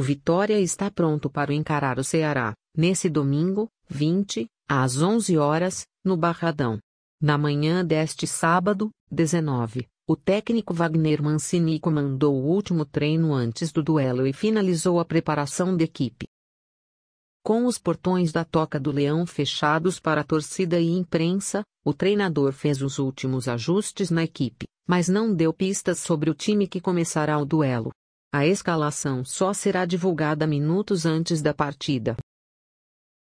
Vitória está pronto para encarar o Ceará, nesse domingo, 20, às 11 horas, no Barradão. Na manhã deste sábado, 19, o técnico Wagner Mancini comandou o último treino antes do duelo e finalizou a preparação da equipe. Com os portões da Toca do Leão fechados para torcida e imprensa, o treinador fez os últimos ajustes na equipe, mas não deu pistas sobre o time que começará o duelo. A escalação só será divulgada minutos antes da partida.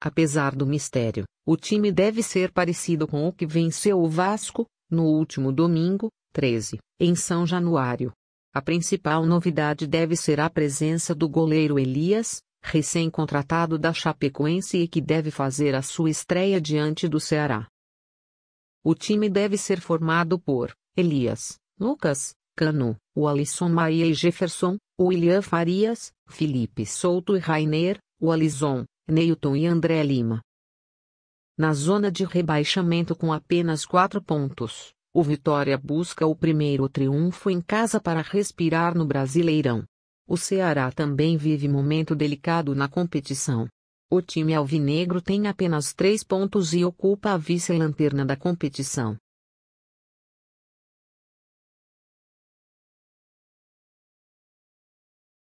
Apesar do mistério, o time deve ser parecido com o que venceu o Vasco, no último domingo, 13, em São Januário. A principal novidade deve ser a presença do goleiro Elias, recém-contratado da Chapecoense e que deve fazer a sua estreia diante do Ceará. O time deve ser formado por Elias, Lucas, Cano, o Alisson Maia e Jefferson, William Farias, Felipe Souto e Rainer, o Alisson, Newton e André Lima. Na zona de rebaixamento com apenas quatro pontos, o Vitória busca o primeiro triunfo em casa para respirar no Brasileirão. O Ceará também vive momento delicado na competição. O time alvinegro tem apenas três pontos e ocupa a vice-lanterna da competição.